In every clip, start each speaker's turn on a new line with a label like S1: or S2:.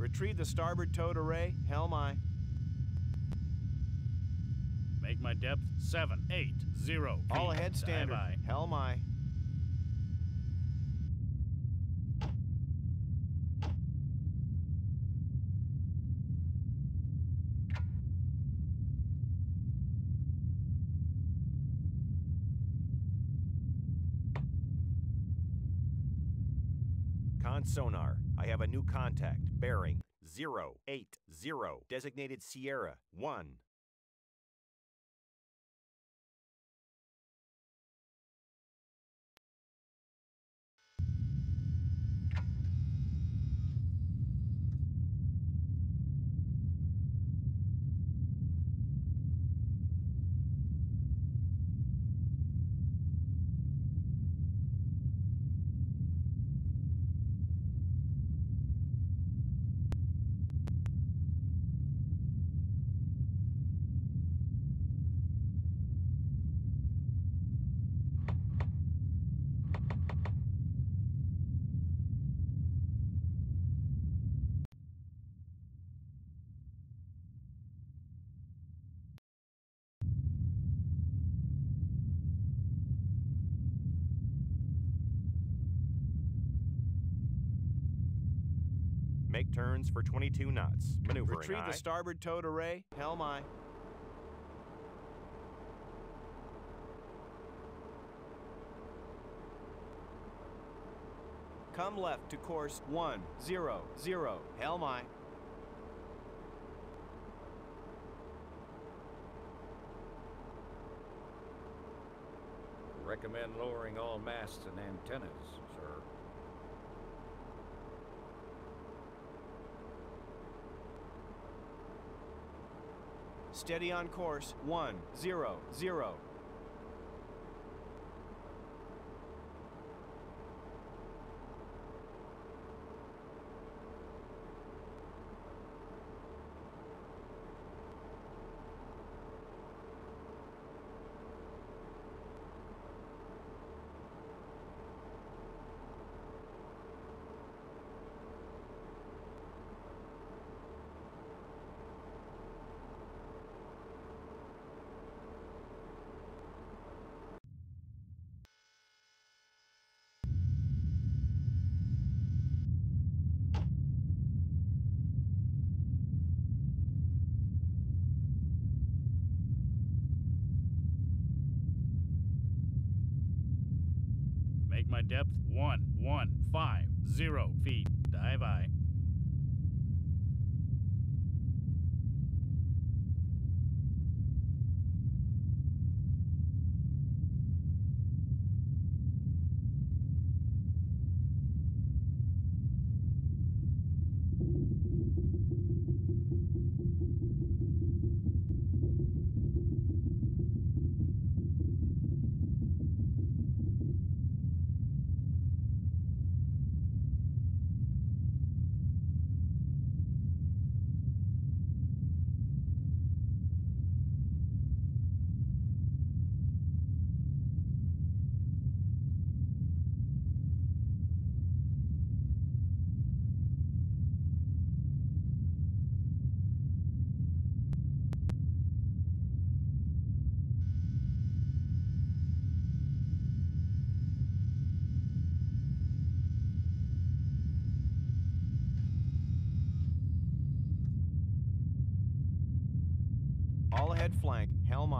S1: Retrieve the starboard towed array. Helm aye.
S2: Make my depth seven, eight, zero.
S1: All ahead standard. Helm aye. Con sonar. I have a new contact. Bearing 080. Designated Sierra 1. Make turns for 22 knots. Maneuvering
S3: Retrieve
S1: aye.
S3: the starboard towed array. Helm aye. Come left to course 100. Helm aye.
S4: Recommend lowering all masts and antennas, sir.
S3: Steady on course 100.
S2: Make my depth one, one, five, zero feet. Dive aye.
S3: All ahead flank. Helm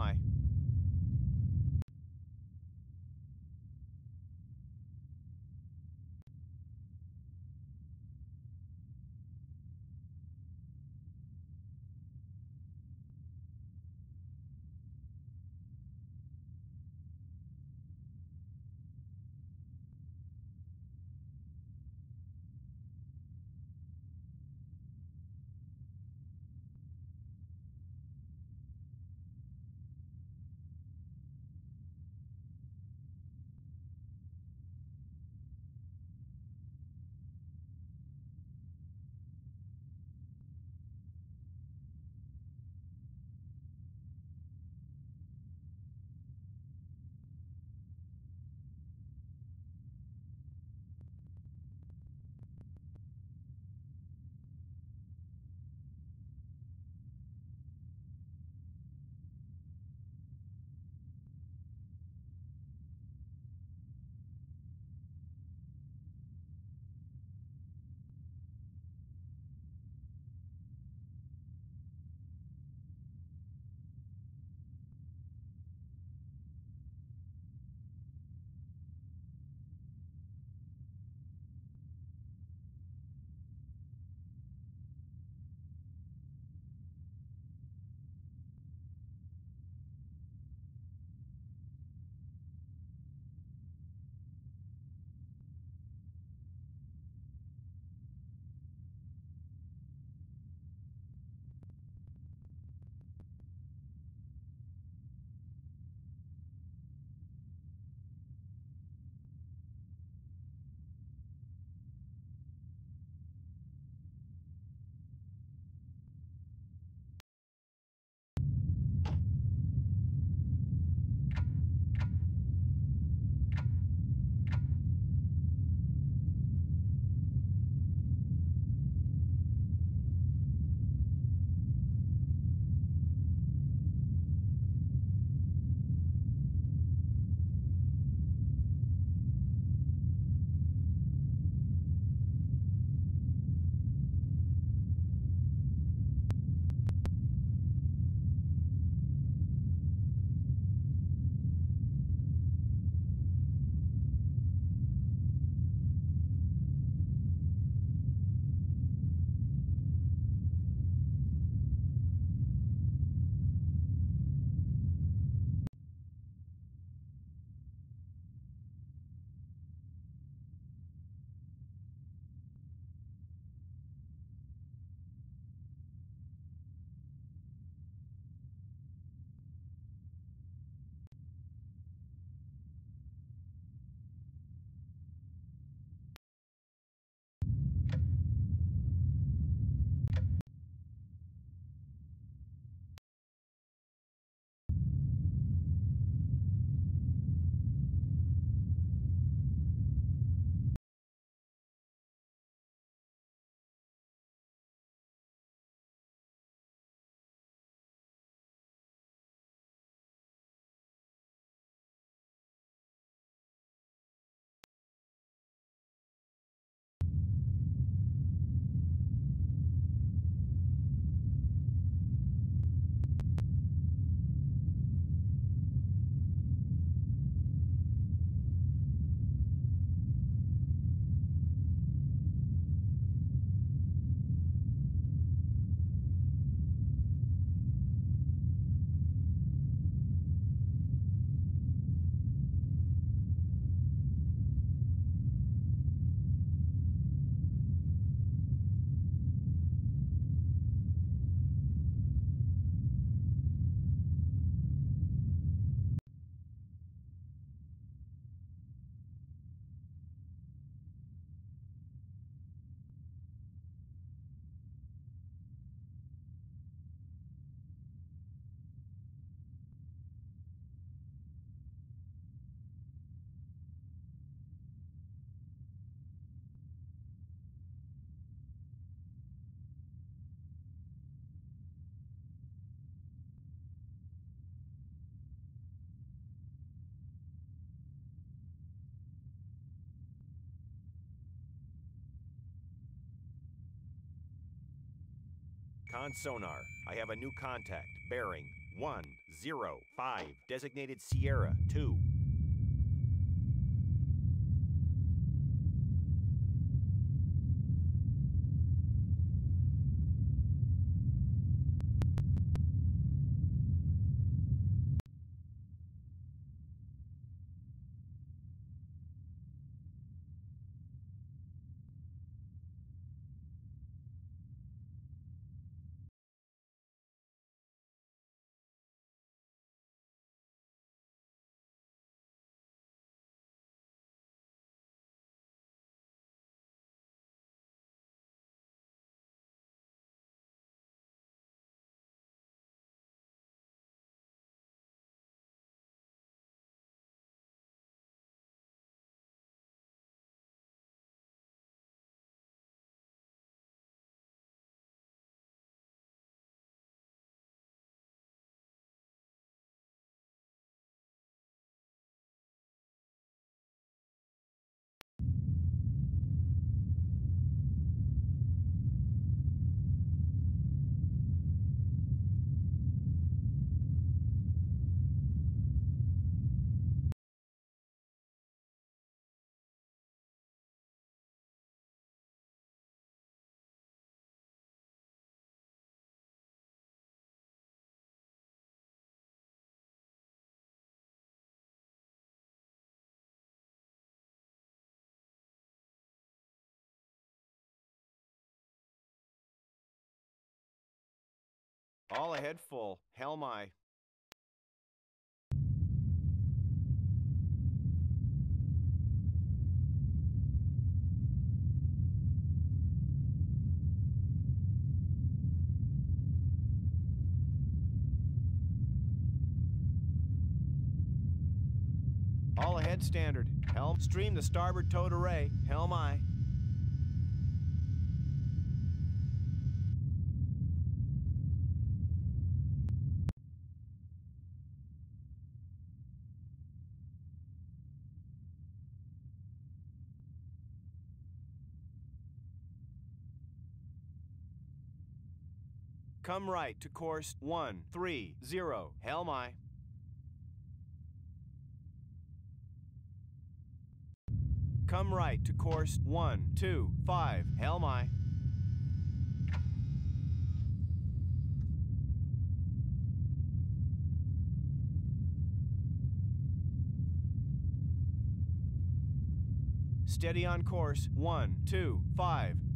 S1: Con sonar, I have a new contact. Bearing 105. Designated Sierra 2.
S3: All ahead full. Helm aye. All ahead standard. Helm stream the starboard towed array. Helm aye. Come right to course 130. Helm aye. Come right to course 125. Helm aye. Steady on course 125.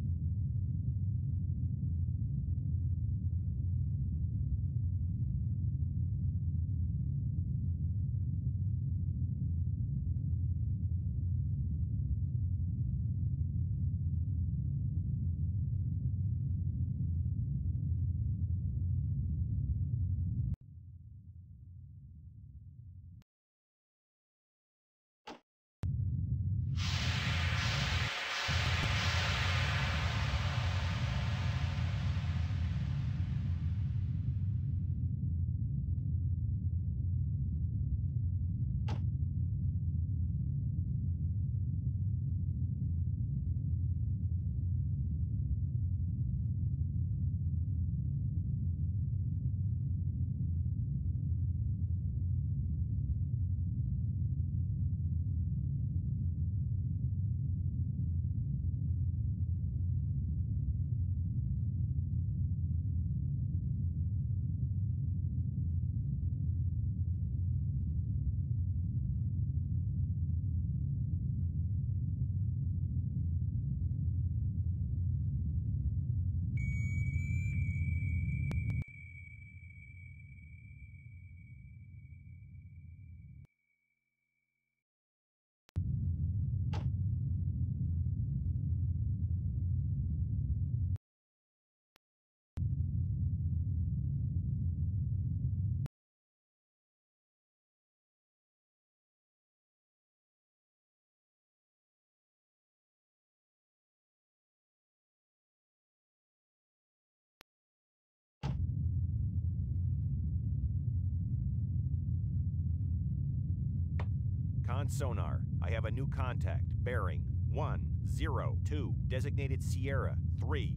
S1: Con sonar, I have a new contact. Bearing 102. Designated Sierra 3.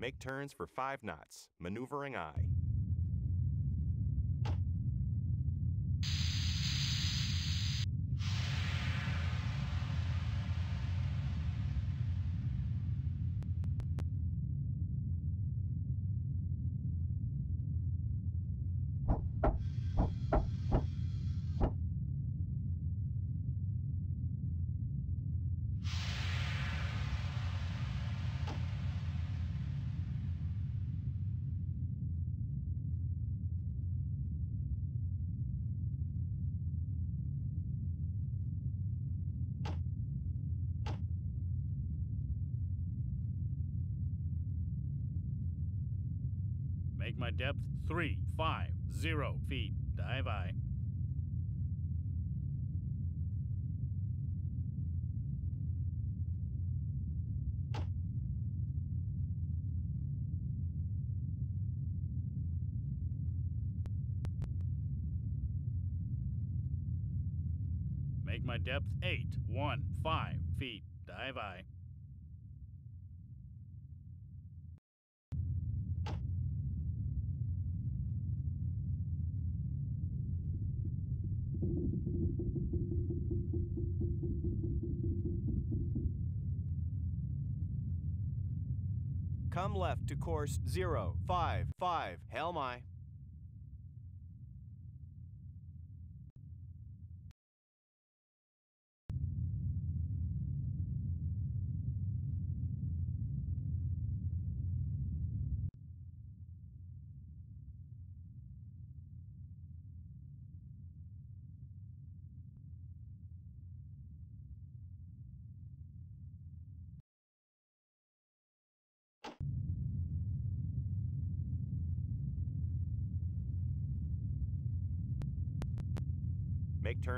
S1: Make turns for 5 knots. Maneuvering aye.
S2: Make my depth three, five, zero feet. Dive aye. Make my depth eight, one, five feet. Dive aye.
S3: Come left to course 0, 5, 5,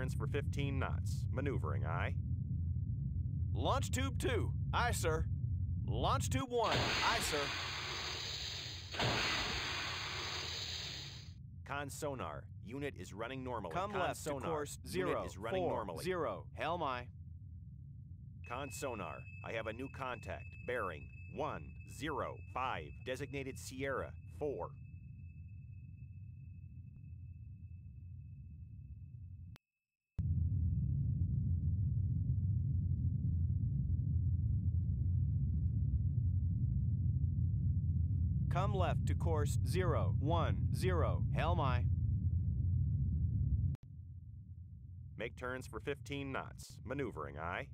S1: turns for 15 knots. Maneuvering aye.
S3: Launch tube 2, aye, sir. Launch tube 1, aye, sir.
S1: Con sonar. Unit is running normally.
S3: Come
S1: Con
S3: left
S1: sonar.
S3: to course
S1: Unit
S3: 0,
S1: is running
S3: 4,
S1: normally.
S3: 0, helm aye.
S1: Con sonar. I have a new contact. Bearing 105. Designated Sierra 4.
S3: Come left to course 0, 1, 0, helm aye.
S1: Make turns for 15 knots. Maneuvering aye.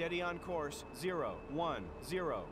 S3: Steady on course 0, 1, 0.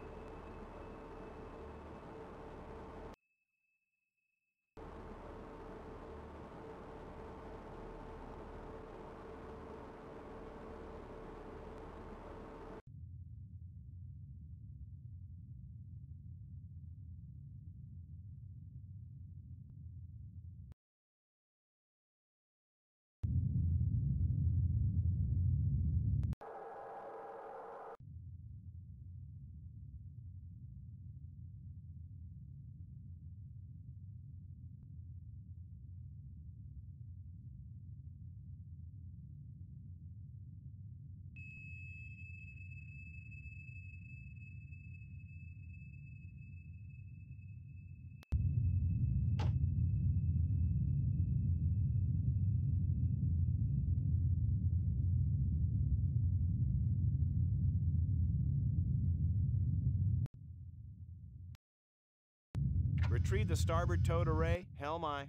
S3: Retrieve the starboard towed array, helm aye.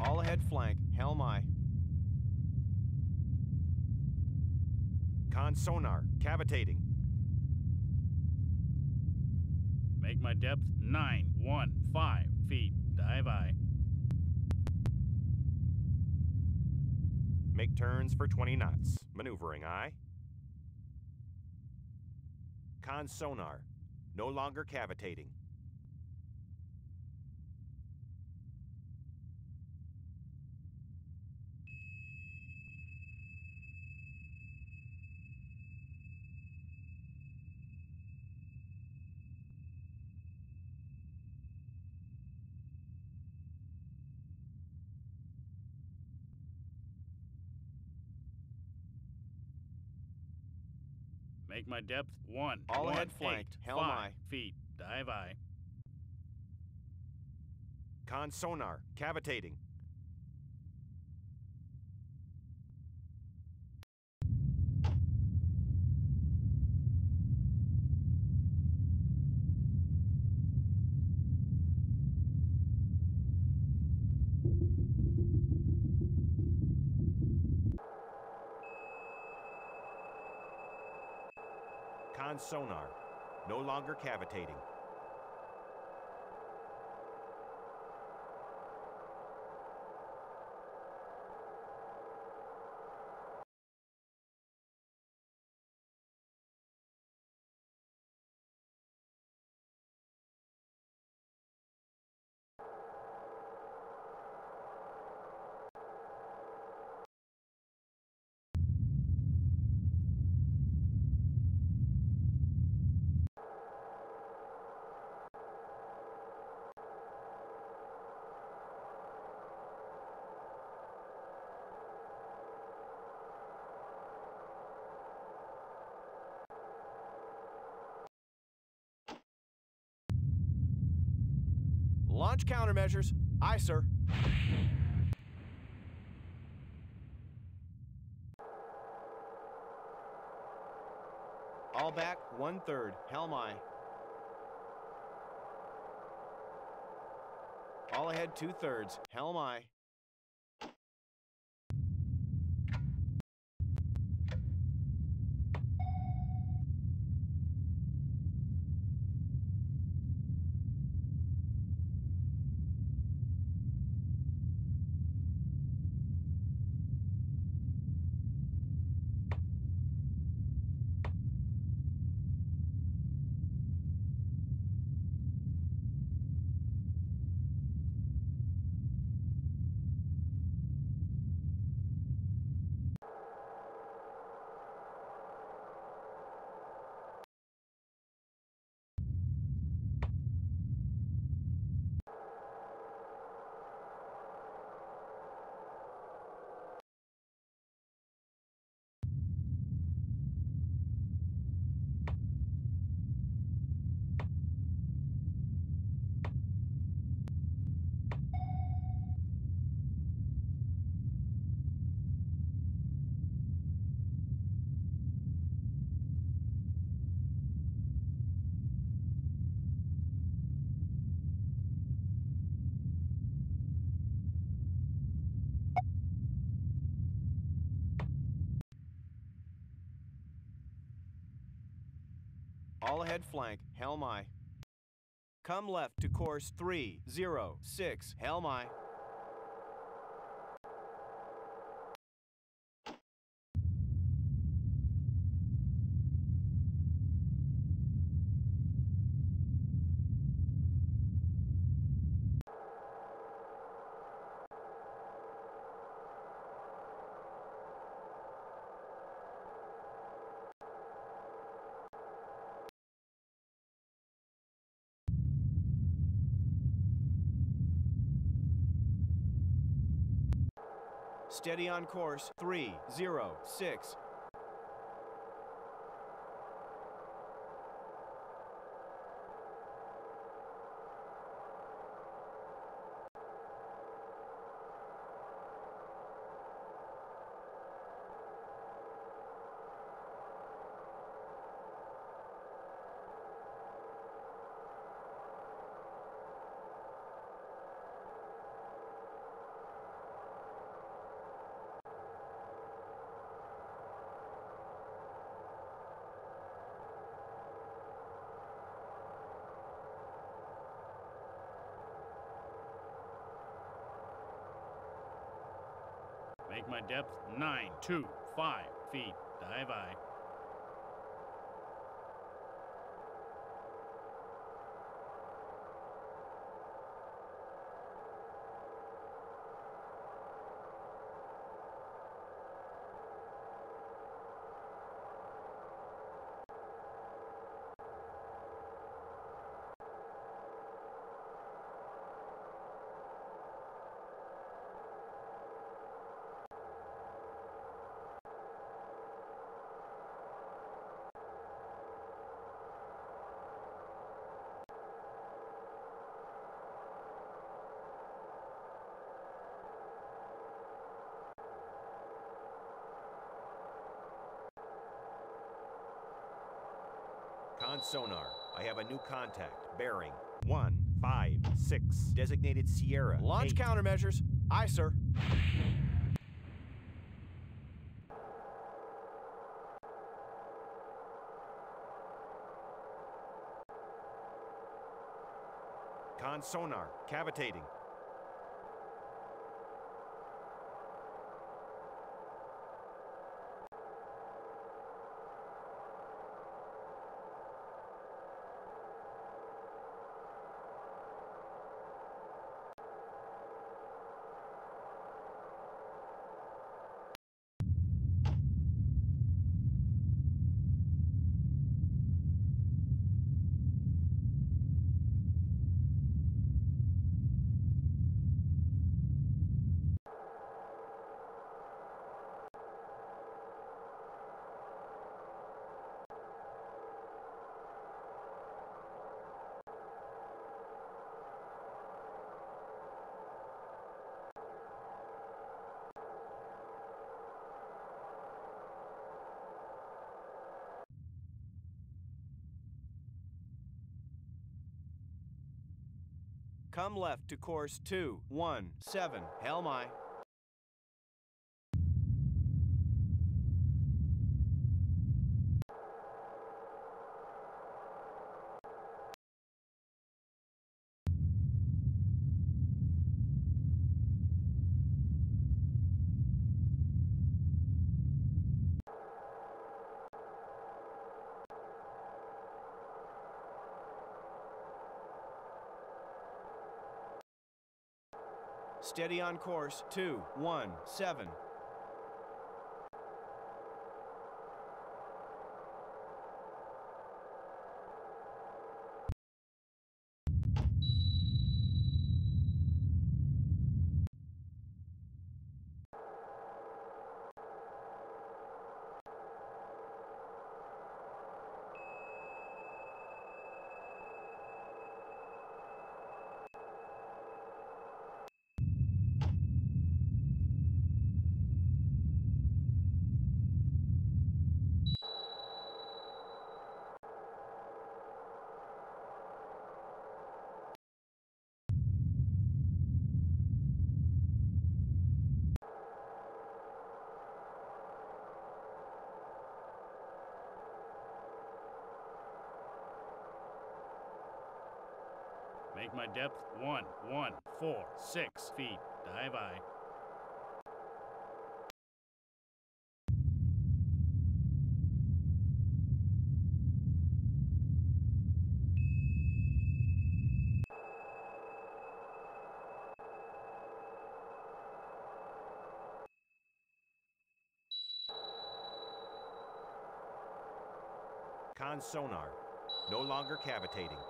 S3: All ahead flank, helm aye.
S1: Con sonar, cavitating.
S2: Make my depth 915 feet. Dive aye.
S1: Make turns for 20 knots. Maneuvering aye. Con sonar, no longer cavitating.
S2: My depth 1.
S3: All
S2: one,
S3: ahead
S2: eight,
S3: flanked. Helm
S2: five feet. Dive aye.
S1: Con sonar, cavitating. Sonar, no longer cavitating.
S3: Launch countermeasures. Aye, sir. All back, one third. Helm aye. All ahead, two thirds. Helm aye. All ahead flank. Helm aye. Come left to course 306. Helm Steady on course 306.
S2: Make my depth 925 feet. Dive aye.
S1: Con sonar. I have a new contact. Bearing 156. Designated Sierra.
S3: Launch
S1: eight.
S3: countermeasures. Aye, sir.
S1: Con sonar. Cavitating.
S3: Come left to course 217. Helm Steady on course 217.
S2: Make my depth 1146 feet. Dive aye.
S1: Con sonar. No longer cavitating.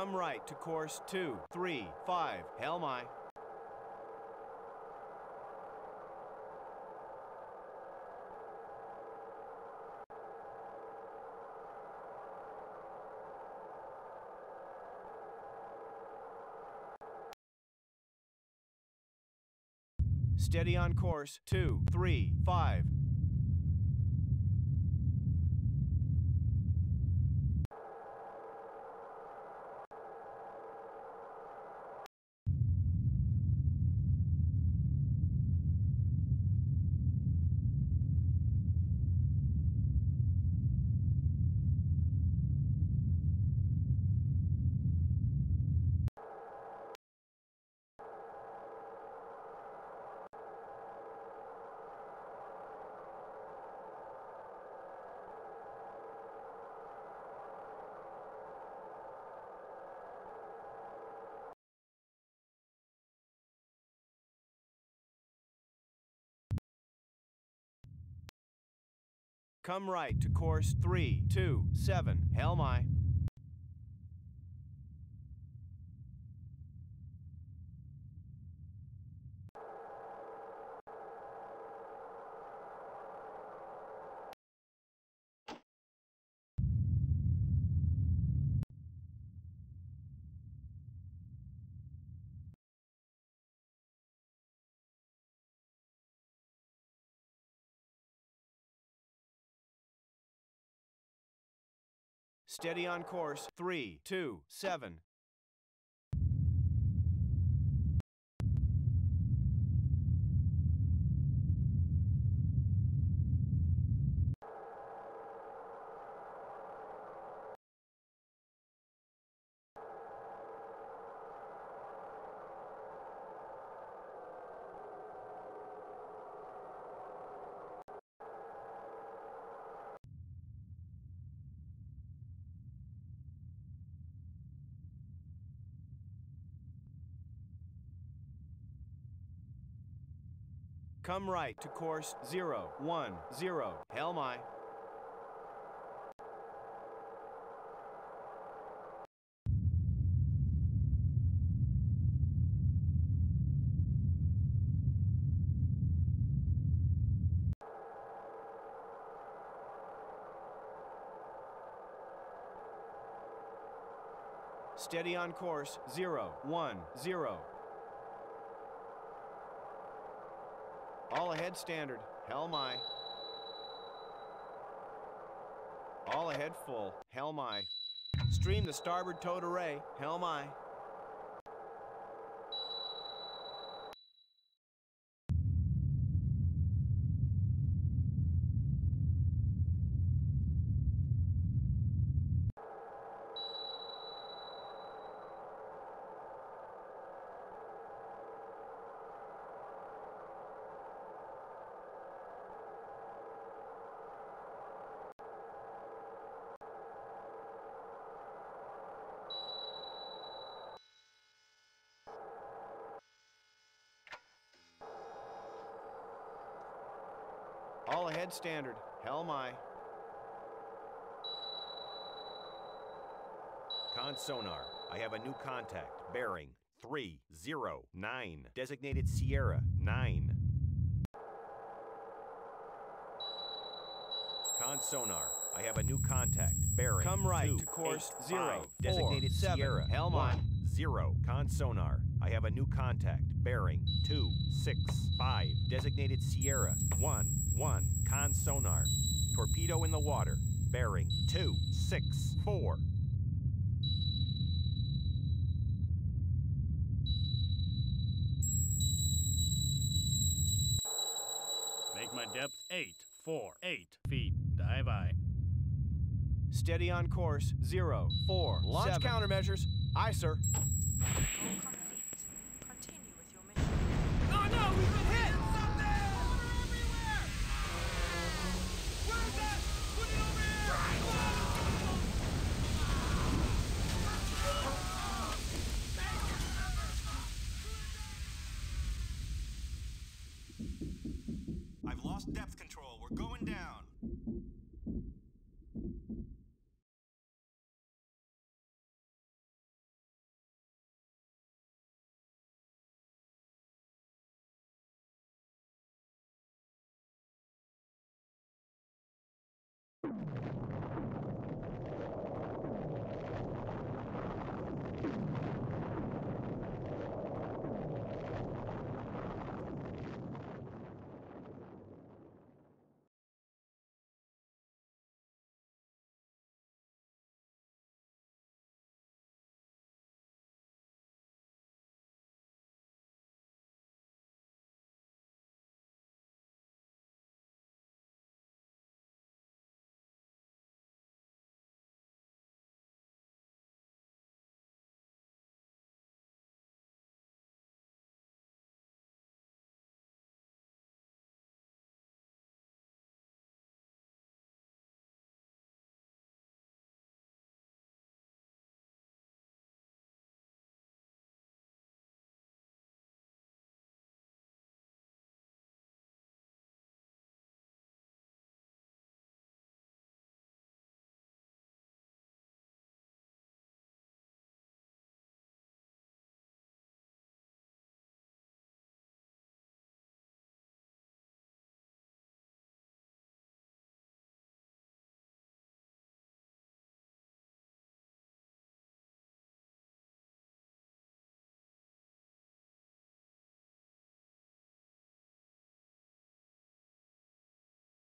S3: Come right to course 235. Helm aye. Steady on course 235. Come right to course 327, Helm aye. Steady on course 327. Come right to course 010, Helm aye. Steady on course 010. All ahead standard, Helm aye. All ahead full, Helm aye. Stream the starboard towed array, Helm aye. Standard, Helm aye.
S1: Con sonar, I have a new contact. Bearing 309. Designated Sierra 9. Con sonar, I have a new contact. Bearing
S3: Come right
S1: two,
S3: to course
S1: eight,
S3: zero,
S1: five.
S3: four,
S1: Designated
S3: seven.
S1: Sierra
S3: Helm
S1: aye. Zero. Con sonar, I have a new contact. Bearing 265. Designated Sierra 1 1. Con sonar. Torpedo in the water. Bearing 264.
S2: Make my depth 8, 4, 8 feet. Dive aye.
S3: Steady on course 0, 4, Launch seven. countermeasures. Aye, sir.